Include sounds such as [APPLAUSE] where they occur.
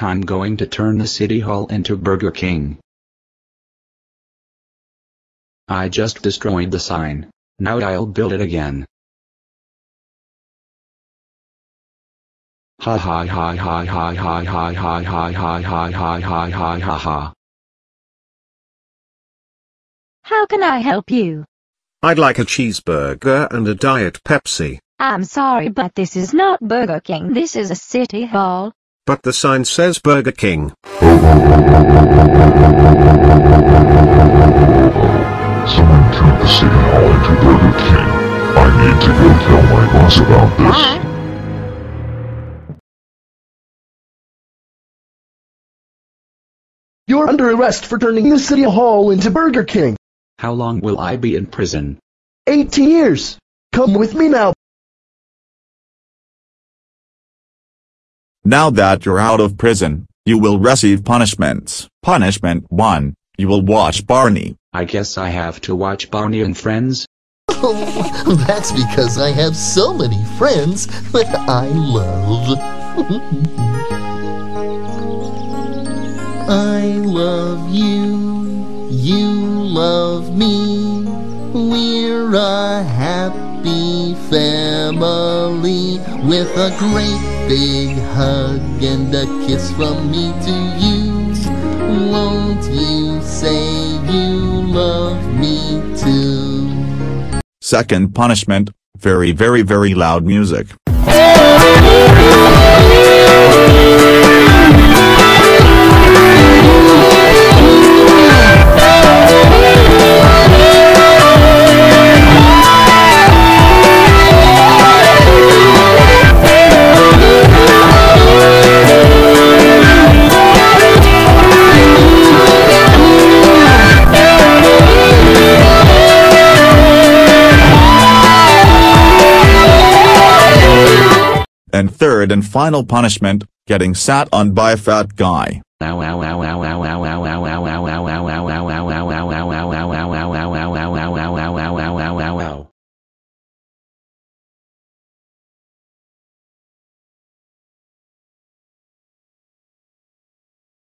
I'm going to turn the city hall into Burger King. I just destroyed the sign. Now I'll build it again. Ha ha ha ha ha ha ha ha ha ha ha ha ha ha ha ha. How can I help you? I'd like a cheeseburger and a Diet Pepsi. I'm sorry but this is not Burger King this is a city hall. But the sign says Burger King. Someone turned the city hall into Burger King. I need to go tell my boss about this. You're under arrest for turning the city hall into Burger King. How long will I be in prison? 18 years. Come with me now. Now that you're out of prison, you will receive punishments. Punishment 1. You will watch Barney. I guess I have to watch Barney and Friends. Oh, [LAUGHS] that's because I have so many friends that I love. [LAUGHS] I love you, you love me. We're a happy family with a great big hug and a kiss from me to you. Won't you say you love me too? Second punishment, very very very loud music. And third and final punishment, getting sat on by a fat guy. Ow ow ow